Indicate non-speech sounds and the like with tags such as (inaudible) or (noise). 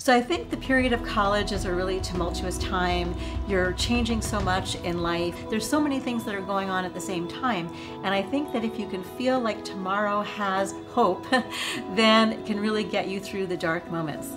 So I think the period of college is a really tumultuous time. You're changing so much in life. There's so many things that are going on at the same time. And I think that if you can feel like tomorrow has hope, (laughs) then it can really get you through the dark moments.